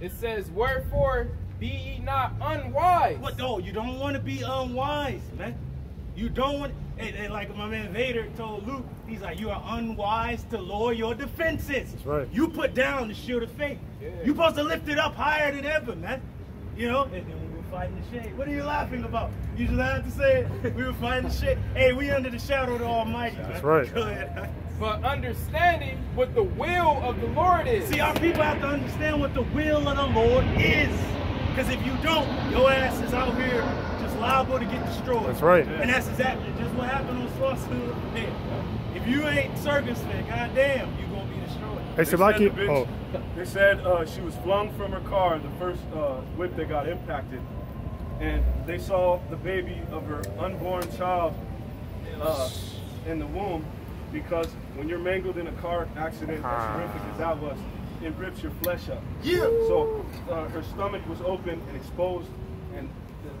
It says, Wherefore be ye not unwise. What though? You don't want to be unwise, man. You don't want and, and like my man Vader told Luke, he's like, you are unwise to lower your defenses. That's right. You put down the shield of faith. Yeah. You're supposed to lift it up higher than ever, man. You know, and then we were fighting the shade. What are you laughing about? You just have to say it. We were fighting the shade. Hey, we under the shadow of the Almighty. That's man. right. Good. But understanding what the will of the Lord is. See, our people have to understand what the will of the Lord is. Because if you don't, your ass is out here just liable to get destroyed. That's right. And that's exactly just what happened on Swansea. If you ain't circumspect, goddamn, you gonna be destroyed. Hey, They said Salaki. the bitch- Oh, They said uh, she was flung from her car, the first uh, whip that got impacted, and they saw the baby of her unborn child uh, in the womb because when you're mangled in a car accident as horrific as that was, it rips your flesh up. Yeah. So uh, her stomach was open and exposed, and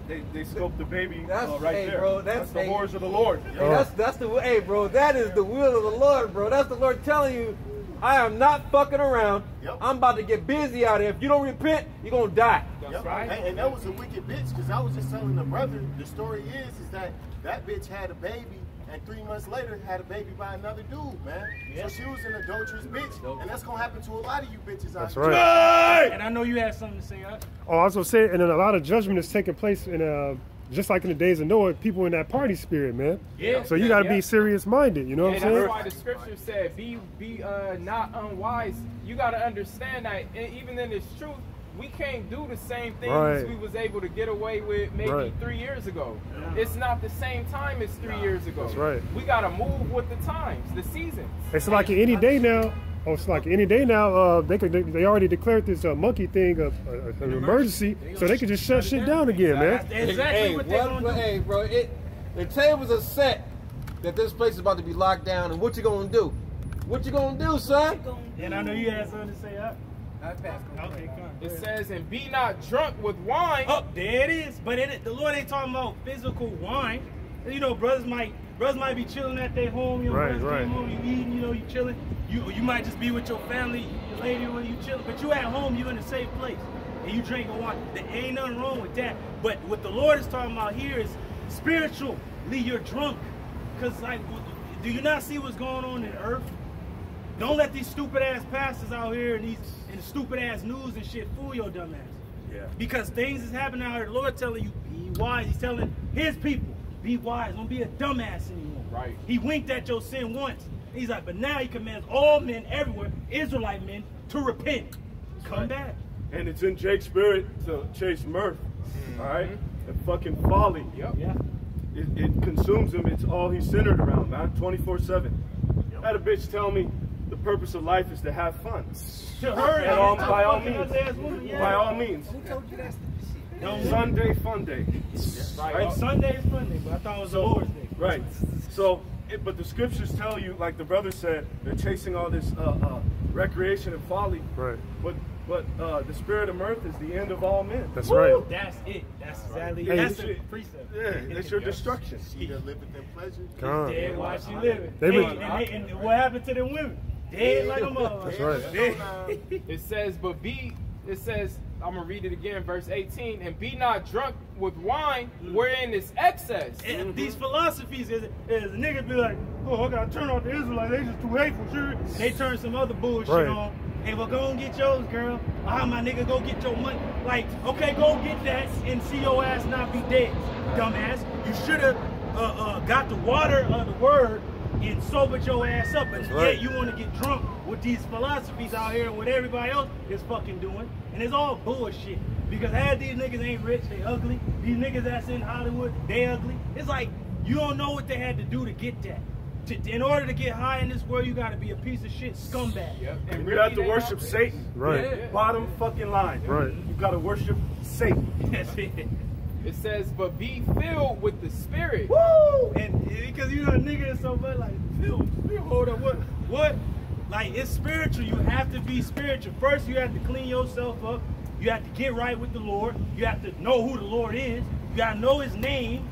they, they scoped the baby That's- uh, right hey, there. bro, that's- the hey. horrors of the Lord. Hey, that's that's the hey, bro. That is the will of the Lord, bro. That's the Lord telling you, I am not fucking around. Yep. I'm about to get busy out here. If you don't repent, you're gonna die. Yep. right. And, and that was a wicked bitch because I was just telling the brother. The story is is that that bitch had a baby and three months later had a baby by another dude, man. Yeah. So she was an adulterous bitch, and that's gonna happen to a lot of you bitches out that's there. right. And I know you had something to say. Huh? Oh, I was gonna say, and then a lot of judgment is taking place in uh, just like in the days of Noah, people in that party spirit, man. Yeah. So you got to Yeah. be serious minded. You know what And I'm that's why the scripture said, "Be be uh, not unwise." You got to understand that, and even in this truth, we can't do the same things Right. we was able to get away with maybe Right. three years ago. It's not the same time as three years ago. That's right. We got to move with the times, the seasons. It's like any day now. Oh, it's like any day now. Uh, they could. They, they already declared this uh, monkey thing of uh, an emergency, so they could just shut shit down again, That's man. exactly hey, what they're what- gonna do. hey, bro. It the tables are set that this place is about to be locked down, and what you gonna do? What you gonna do, son? And I know you had something to say. Huh? Okay, come. It says, "And be not drunk with wine." Oh, there it is. But it, the Lord ain't talking about physical wine. You know, brothers might brothers might be chilling at their home. You know, Right, brothers right. came home, you eating. You know, you chilling. You you might just be with your family, your lady, when you chilling. But you at home, you in a safe place, and you drinking wine. There ain't nothing wrong with that. But what the Lord is talking about here is spiritually. You're drunk, cause like, do you not see what's going on in earth? Don't let these stupid ass pastors out here and these and stupid ass news and shit fool your dumb ass. Yeah. Because things is happening out here. The Lord telling you, be wise. He's telling his people, be wise. Don't be a dumbass anymore. Right. He winked at your sin once. He's like, but now he commands all men everywhere, Israelite men, to repent. Come back. And it's in Jake's spirit to chase mirth, mm-hmm. all right? And fucking folly. Yep. Yeah. It, it consumes him. It's all he's centered around, man. 24 7. Had a bitch tell me the purpose of life is to have fun. To her, And all- by all means. other ass woman, yeah. By all means. Don't- Sunday fun day. Right. Right? Sunday is fun day, but I thought it was the Lord's Day. Right. So, it, but the scriptures tell you, like the brother said, they're chasing all this uh, uh, recreation and folly. Right. But but uh, the spirit of mirth is the end of all men. That's Woo! right. That's it. That's exactly Hey, That's the precept. Yeah, it's your destruction. He that liveth in pleasure. Come. Dead while she living. They Hey, been- and, they- and what happened to them women? Dead like a motherfucker. That's right. Dead. It says, but be, it says, I'm going to read it again, verse 18, and be not drunk with wine wherein is excess. And these philosophies is, is a nigga be like, oh, I gotta turn off the Israelites, they just too hateful, sure. They turn some other bullshit Right. on. Hey, well, go and get yours, girl. Ah, my nigga, go get your money. Like, okay, go get that and see your ass not be dead, dumbass. You should have uh, uh, got the water of the word and sobered your ass up. But yet right. you want to get drunk with these philosophies out here and what everybody else is fucking doing. And it's all bullshit. Because half these niggas ain't rich, they ugly. These niggas that's in Hollywood, they ugly. It's like you don't know what they had to do to get that. To, in order to get high in this world, you gotta be a piece of shit scumbag. Yep. And you really have to worship Satan. Right. Yeah. Bottom fucking line. Right. You gotta worship Satan. That's it. It says, but be filled with the Spirit. Woo! And because you know a nigga is so much like, Phil, Phil, hold up, what, what? Like it's spiritual. You have to be spiritual. First, you have to clean yourself up. You have to get right with the Lord. You have to know who the Lord is. You gotta know His name.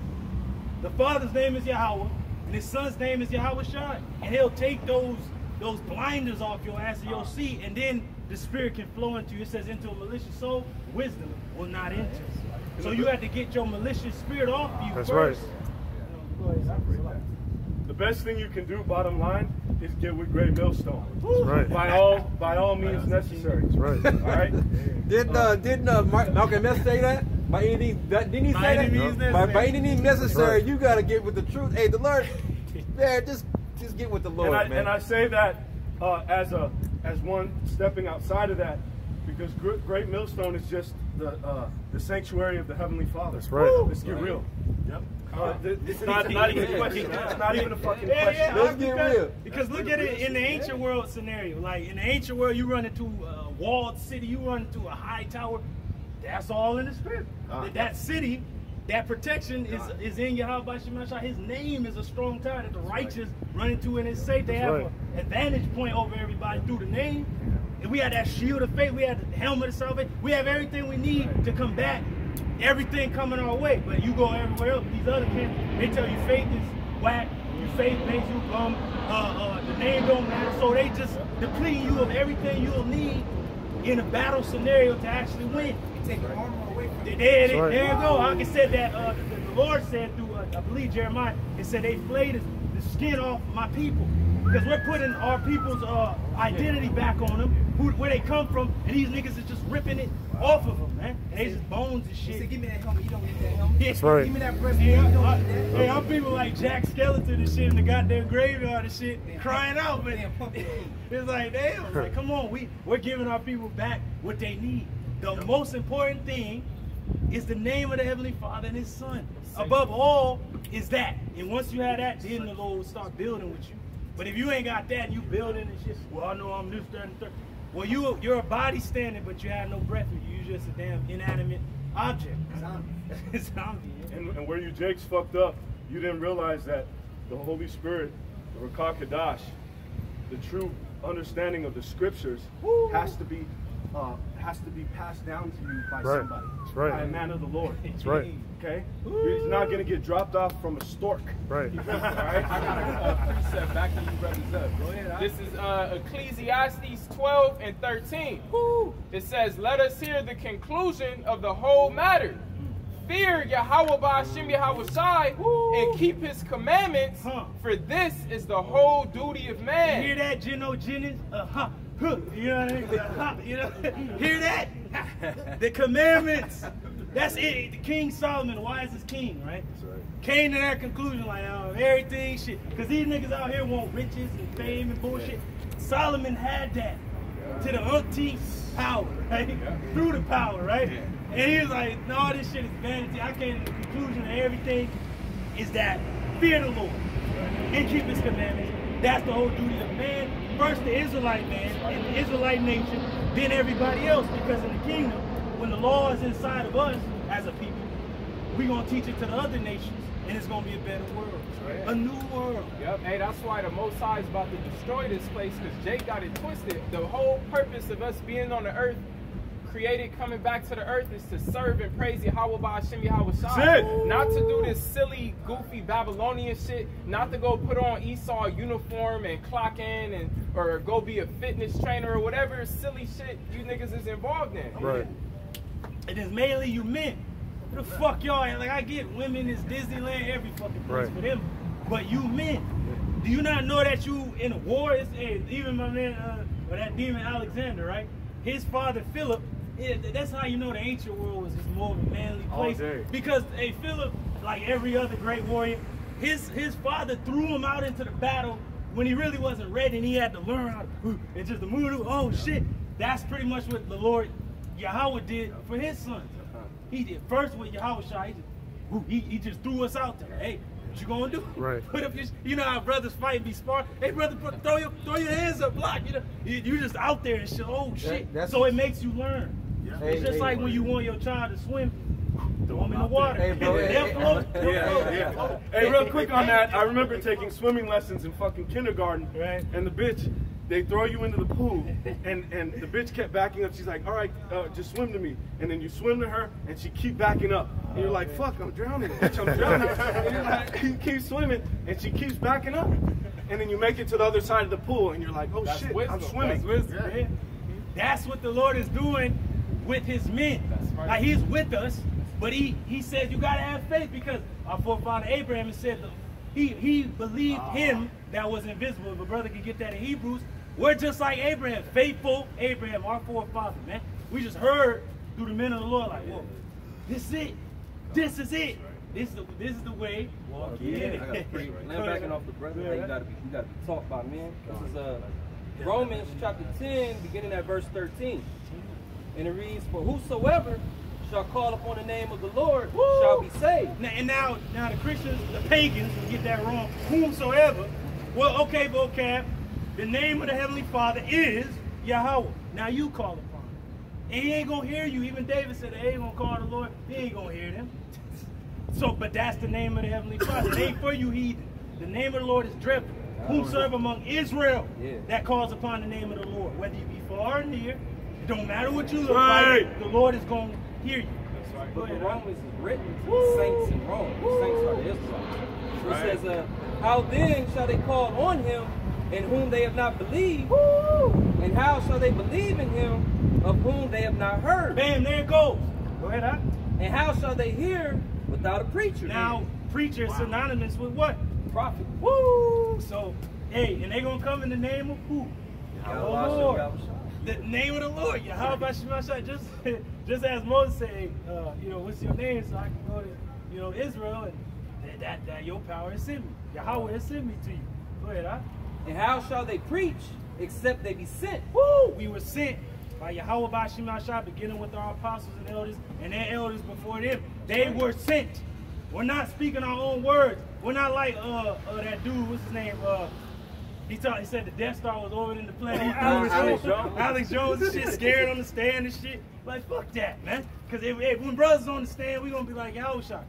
The Father's name is Yahweh, and His Son's name is Yahweh Shai. And He'll take those those blinders off your ass and you'll uh-huh. see. And then the spirit can flow into you. It says into a malicious soul, wisdom will not enter. So you have to get your malicious spirit off you That's right. first. Go ahead. The best thing you can do, bottom line, is get with Great Millstone. That's right. By all by all means necessary. That's right. All right. Didn't uh, didn't uh, Mar- Malcolm X say that? By any that, didn't he By say any that? means By, necessary. by any means necessary, right. you gotta get with the truth. Hey, the Lord, man, just just get with the Lord, and I, man. and I say that uh, as a as one stepping outside of that, because Gr- Great Millstone is just the uh, the sanctuary of the Heavenly Father. That's right. Let's get real. Yep. Uh, th- it's not, not even a question. It's not even a fucking Yeah, question. yeah, Let's get because, real. Because look at it in the ancient world scenario. Like in the ancient world, you run into a walled city, you run into a high tower. That's all in the script. that, that city, that protection is is in Yahweh Shemashah. His name is a strong tower that the righteous run into and it's safe. They That's have right. an advantage point over everybody through the name. And we had that shield of faith. We had the helmet of salvation. We have everything we need to combat everything coming our way. But you go everywhere else. These other kids, they tell you faith is whack. Your faith makes you bum. Uh, uh, the name don't matter. So they just deplete you of everything you'll need in a battle scenario to actually win. Take your armor away from There, you. there, That's right. there you go. Like I said that uh, the, the Lord said through, uh, I believe Jeremiah, it said they flayed the, the skin off my people. Because we're putting our people's uh, identity back on them, who, where they come from, and these niggas is just ripping it off of them, man. And they just bones and He said, shit. give me that helmet. You don't need that helmet. Yeah. right. Give me that breastplate. Hey, You I, don't I, need that. hey, I'm people like Jack Skeleton and shit in the goddamn graveyard and shit, crying out, but Damn it's like, damn, it's like, come on, we, we're giving our people back what they need. The most important thing is the name of the Heavenly Father and His Son. Above all is that. And once you have that, then the Lord will start building with you. But if you ain't got that and you building and shit, well, I know I'm this, that, and third. Well, you, you're a body standing, but you have no breath you. You're just a damn inanimate object. It's zombie. yeah. And, and where you Jakes fucked up, you didn't realize that the Holy Spirit, the Rakah Kadash, the true understanding of the scriptures has to be uh, has to be passed down to you by Right. somebody, That's right. by a man of the Lord. That's right. Okay, it's not going to get dropped off from a stork. Right. All right, I got a, a precept back to you brothers up. Go ahead. This is uh, Ecclesiastes 12 and 13. It says, Let us hear the conclusion of the whole matter. Fear Yahweh by Ba'ashem Yahweh Shai and keep his commandments, Huh. for this is the whole duty of You hear that, Geno Jennings? Uh huh. You know what I mean? You know? hear that? the commandments. That's it. The King Solomon, the wisest king, right? Came to that conclusion, like, oh, everything shit. Because these niggas out here want riches and fame and bullshit. Solomon had that to the umpteenth power, right? Through the power, right? And he was like, no, this shit is vanity. I came to the conclusion that everything is that fear the Lord and keep his commandments. That's the whole duty of man. First the Israelite man and the Israelite nation, then everybody else. Because in the kingdom, when the law is inside of us as a people, we're gonna teach it to the other nations, and it's gonna be a better world. A new world. Yep. Hey, that's why the Most High is about to destroy this place because Jake got it twisted. The whole purpose of us being on the earth, created coming back to the earth, is to serve and praise Yahweh Ba'ashem Yahweh Shai. That's it. Not to do this silly, goofy Babylonian shit. Not to go put on Esau uniform and clock in and or go be a fitness trainer or whatever silly shit you niggas is involved in. Right. And it's mainly you men. Who the fuck y'all ain't? Like I get women is Disneyland every fucking place Right. for them. But you men, do you not know that you in a war? It's, hey, even my man, uh, or that demon Alexander, right? His father Philip. Yeah, that's how you know the ancient world was just more of a manly place. Because hey, Philip, like every other great warrior, his his father threw him out into the battle when he really wasn't ready, and he had to learn how to. It's just the move. Oh shit! That's pretty much what the Lord Yahweh did for his sons. He did first with Yahweh Shai. He just, he, he just threw us out there. Hey, what you gonna do? Right. Put up your, you know how brothers fight, be smart. Hey, brother, throw your throw your hands up, block. You know, you, you just out there and shit. Oh shit! that's- so it makes you learn. Hey, it's just hey, like when you want your child to swim, throw them in the water. Hey, bro, hey, They'll float. They'll Yeah, yeah. Hey, real quick on that, I remember taking swimming lessons in fucking kindergarten, Right. and the bitch, they throw you into the pool, and and the bitch kept backing up. She's like, "All right, uh, just swim to me," and then you swim to her, and she keep backing up, and you're like, "Fuck, I'm drowning, bitch, I'm drowning." and you're like, you keep swimming, and she keeps backing up, and then you make it to the other side of the pool, and you're like, "Oh That's shit, wisdom. I'm swimming." That's wisdom. Yeah. That's what the Lord is doing with his men. Right. Like he's with us, but he he says you gotta have faith because our forefather Abraham said he he believed him that was invisible. If a brother can get that in Hebrews, we're just like Abraham, faithful Abraham, our forefather, man. We just heard through the men of the Lord, like, whoa, this is it. This is it. This is the, this is the way. Walk in Yeah, it. I gotta pray. Land backing off the brother. Yeah. You gotta be, you gotta be taught by men. This is uh, Romans chapter 10, beginning at verse 13, and it reads, "For whosoever shall call upon the name of the Lord shall be saved." Now, and now, now the Christians, the pagans, get that wrong. Whomsoever. Well, okay, vocab. The name of the Heavenly Father is Yahweh. Now you call upon him. And he ain't gonna hear you. Even David said, they ain't gonna call the Lord. He ain't gonna hear them. So, but that's the name of the Heavenly Father. It ain't for you, heathen. The name of the Lord is dreadful. Whomsoever among Israel Yeah. that calls upon the name of the Lord, whether you be far or near, it don't matter what you look Right. like, the Lord is gonna hear you. That's right. Go Book of? Romans is written to Woo. the saints in Rome. The saints are the Israelites. So Right. It says, uh, "How then shall they call on him in whom they have not believed? And how shall they believe in him of whom they have not heard? Bam, there it goes. Go ahead, huh? And how shall they hear without a preacher?" Now, preacher is synonymous with what? prophet. Woo! So, hey, and they gonna come in the name of who? Yahweh, The Lord. The name of the Lord. Yahweh Shemashai. Just, just as Moses said, uh, you know, what's your name so I can go to, you know, Israel and that, that, that your power is sent me. Yahweh has sent me to you. Go ahead, huh? And how shall they preach except they be sent? Woo! We were sent by Yahweh by Shemashai, beginning with our apostles and elders, and their elders before them. They were sent. We're not speaking our own words. We're not like uh, uh that dude, what's his name? Uh he thought he said the Death Star was over in the planet. Oh, Alex, Alex Jones, Jones. Alex Jones and shit, scared on the stand and shit. Like fuck that, man. Cause if, if when brothers on the stand, we gonna be like Yahweh shot.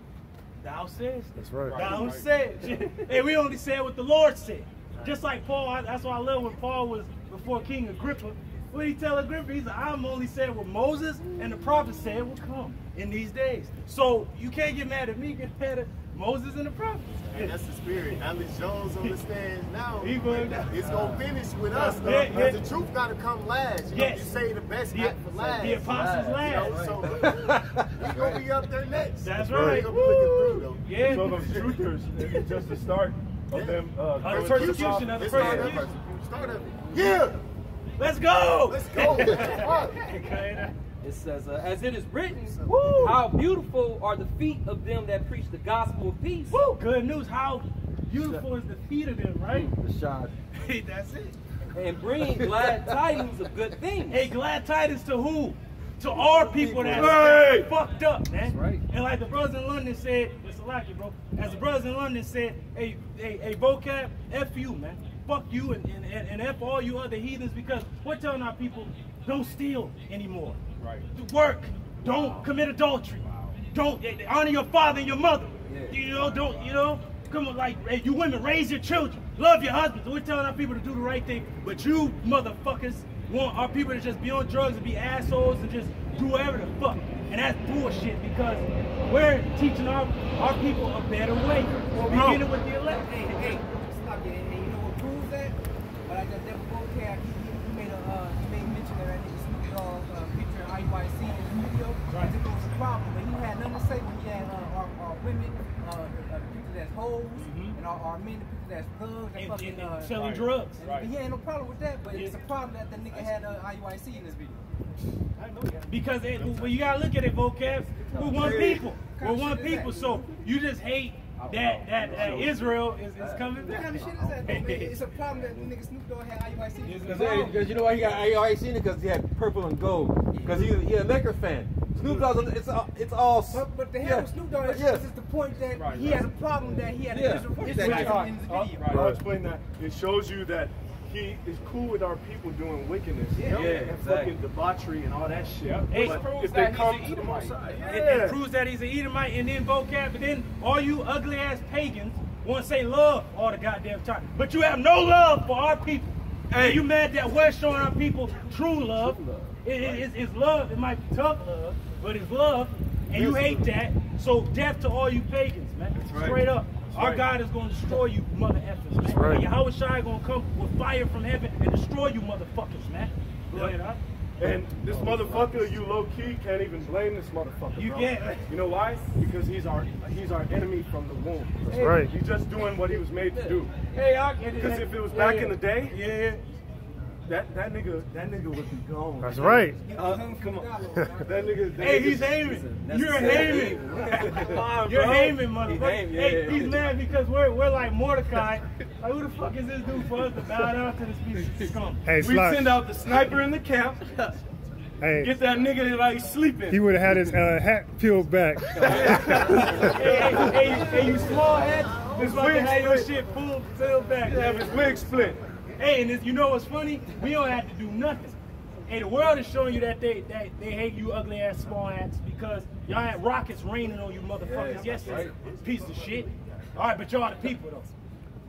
Thou says. That's right. Thou said. hey, we only said what the Lord said. Just like Paul, I- that's why I love when Paul was before King Agrippa. What did he tell Agrippa? He said, I'm only said what Moses and the prophets said will come in these days. So you can't get mad at me, get mad at Moses and the prophets. And that's the spirit. Alex Jones on the stand now. He going- It's gonna finish with us, though. Yeah, because yeah. the truth gotta come last. You know, Yes. you say the best The- act for last. the apostles You last. know, so we're gonna be up there next. That's We right. gonna be looking through. Yeah. So those truthers, it's just the start of them. Uh, Uh, the persecution of the It's start of persecution. Start of it. Yeah. Let's go. Let's go. Fuck. Okay, It says, uh, as it is written, Woo. how beautiful are the feet of them that preach the gospel of peace. Woo, good news. How beautiful is the feet of them, right? The shot. Hey, that's it. And bring glad tidings of good things. Hey, glad tidings to who? To our people that Hey! fucked up, man. That's right. And like the brothers in London said, it's a lucky, bro. As the brothers in London said, hey, hey, hey, vocab, F you, man. Fuck you and, and, and, and F all you other heathens because we're telling our people, don't steal anymore. Right. Work. Don't commit adultery. Don't eh, honor your father and your mother. Yeah. You know, don't, you know, come on, like, hey, you women, raise your children. Love your husbands. We're telling our people to do the right thing. But you motherfuckers want our people to just be on drugs and be assholes and just do whatever the fuck. And that's bullshit because we're teaching our, our people a better way. Beginning with the elect. Hey, hey, stop it. And, and you know what proves that? But I just never go care. He, he, he made a uh, he made mention of that nigga Snoop Dogg uh, IUIC in video. Right. It was a problem, but he had nothing to say when he had uh, our, our women, uh, uh, the pictures that's hoes, Mhm. and our, our men, the pictures that's thugs, and, And, fucking. and, and uh, selling right. drugs. and He had no problem with that, but it's a problem that the nigga had uh, IUIC in his video. Because it, well, you gotta look at it, vocab. We're one people. We're one people. So you just hate that that, that Israel is, is coming What kind back. of shit is that? though, man? It's a problem that the nigga Snoop Dogg had IUIC. in his It's. Because you know why he got? I already seen it because he had purple and gold. Because he he a Laker fan. Snoop Dogg, it's all it's all. But, but the hell yeah. with Snoop Dogg is Yeah. just the point that Right, he right. has a problem that he had Yeah. an Israel, Fuck that Israel guy. in his I'll. I'll explain that. It shows you that he is cool with our people doing wickedness. Yeah. and Yeah, fucking debauchery and all that shit. Hey, but proves if they that he's come an to the Edomite. Most High, It, yeah. it proves that he's an Edomite, and then vocab, but then all you ugly ass pagans want to say love all the goddamn time. But you have no love for our people. Hey, you mad that we're showing our people true love? It, it- it's, it's love. It might be tough love, but it's love, and you hate that. So death to all you pagans, man. right. Straight up. Our right. God is going to destroy you, mother effers, man. right. And Yahweh Shai going to come with fire from heaven and destroy you, motherfuckers, man. Go ahead, huh? And this motherfucker, you low key can't even blame this motherfucker. You bro. can't. You know why? Because he's our he's our enemy from the womb. That's right. He's just doing what he was made to do. Hey, Because if it was back in the day, yeah, that that nigga that nigga would be gone. That's right. Uh, come on, that nigga. That Hey, nigga- he's Haman. You're the Haman. You're bro. Haman, motherfucker. Haman, hey, yeah. he's mad because we're we're like Mordecai. Like, who the fuck is this dude for us to bow down to this piece of scum? Hey, We Sly. send out the sniper in the camp. Hey, Get that nigga like sleeping. he would have had his uh, hat peeled back. hey, hey, hey, hey, you small head, this His fucking wig have your shit pulled, filled back. have his wig split. Hey, and this, you know what's funny? We don't have to do nothing. Hey, the world is showing you that they that they hate you ugly ass small hats because y'all had rockets raining on you motherfuckers yesterday. Piece of shit. All right, but y'all the people though.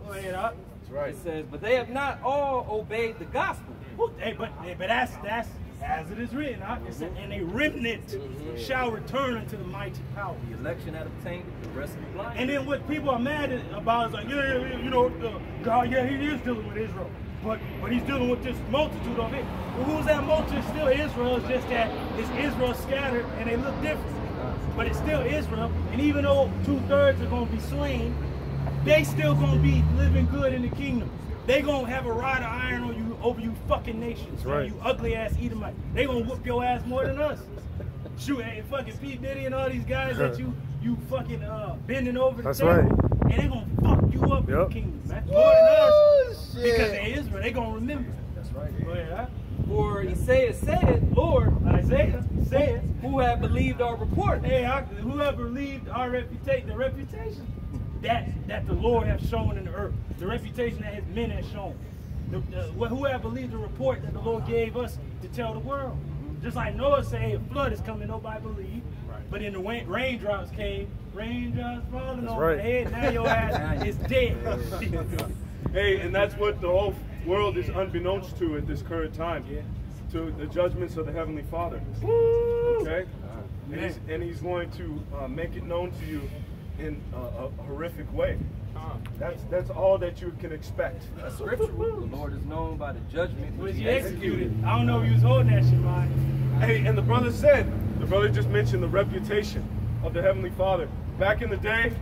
Go ahead, up. That's right. It says, but they have not all obeyed the gospel. Hey, but hey, but that's that's as it is written. Huh? It said, and a remnant shall return unto the mighty power. The election had obtained the rest of the blind. And then what people are mad about is like, yeah, yeah, yeah, you know, uh, God, yeah, he is dealing with Israel. But but he's dealing with this multitude of it. Well, who's that multitude? Still Israel. It's just that it's Israel scattered and they look different. But it's still Israel. And even though two thirds are gonna be slain, they still gonna be living good in the kingdom. They gonna have a rod of iron on you over you fucking nations. right. You ugly ass Edomite. They gonna whoop your ass more than us. Shoot, hey, fucking Pete Diddy and all these guys that you you fucking uh bending over the That's table, right. and they gonna fuck you up in the kingdom, man. More than us. Because they Israel, they gonna remember. That's right. Oh, Go ahead, huh? For Isaiah said, Lord, Isaiah said, who have believed our report? Hey, I, whoever believed our reputation, the reputation that that the Lord has shown in the earth, the reputation that His men have shown, the, the, wh- whoever believed the report that the Lord gave us to tell the world. Mm-hmm. Just like Noah said, hey, a flood is coming, nobody believed. But then the rain, raindrops came, raindrops falling on right. your head, now your ass is dead. Hey, and that's what the whole world is unbeknownst to at this current time. To the judgments of the Heavenly Father. Okay? And he's, and he's going to uh, make it known to you in a, a horrific way. That's that's all that you can expect. That's scriptural. The Lord is known by the judgment Was which he he executed. executed? I don't know if you was holding that shit, man. Hey, and the brother said, the brother just mentioned the reputation of the Heavenly Father. Back in the day,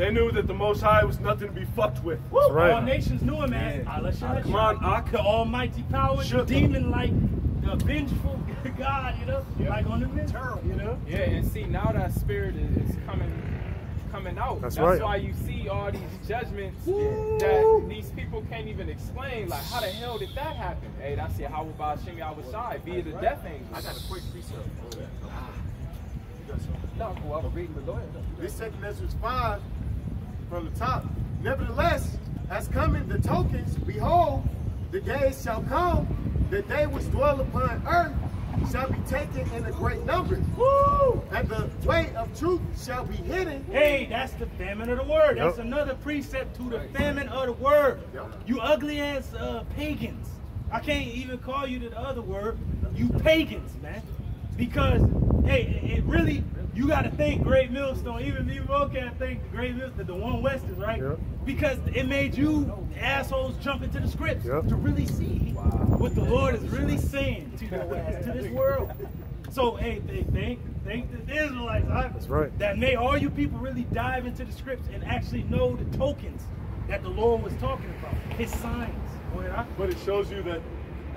they knew that the Most High was nothing to be fucked with. That's right. All nations knew him as Allah Shah Come on, Ak. the almighty power, the demon like, the vengeful God, you know, like on the bench, you know. Yeah, and see now that spirit is, is coming coming out. That's right. why you see all these judgments that these people can't even explain. Like, how the hell did that happen? Hey, that's it. How about Shimmy Awashai via the death angel? I got a quick precept. Ah. No, cool, I was reading, but go ahead. This second Esdras 5 from the top. Nevertheless, as coming the tokens, behold, the days shall come that they which dwell upon earth shall be taken in a great number. Woo! And the way of truth shall be hidden. Hey, that's the famine of the word. That's Yep. another precept to the famine of the word. Yep. You ugly ass uh, pagans. I can't even call you the other word. You pagans, man. Because, hey, it it really, you got to think Great Millstone. Even me, can't think the Great Millstone, the one West is right. Yep. Because it made you assholes jump into the scripts Yep. to really see what the Lord is really saying to your ass, to this world. So, hey, th- thank, thank the Israelites. huh? That's right. That made all you people really dive into the scripts and actually know the tokens that the Lord was talking about, His signs. Go ahead, huh? But it shows you that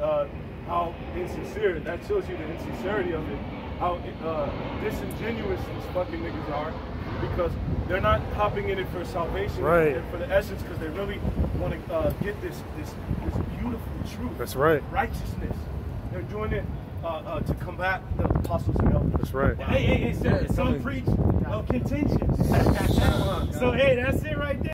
uh, how insincere, that shows you the insincerity of it, how uh, disingenuous these fucking niggas are, because they're not hopping in it for salvation, Right. and for the essence, because they really want to uh, get this, this, this beautiful truth, That's right. righteousness. They're doing it uh, uh, to combat the apostles and elders. That's right. Hey, hey, hey, so, some preach of contention. so, hey, that's it right there.